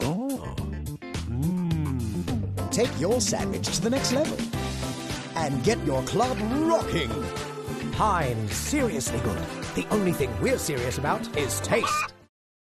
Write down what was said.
Oh. Mm. Take your sandwich to the next level and get your club rocking. Heinz, seriously good. The only thing we're serious about is taste.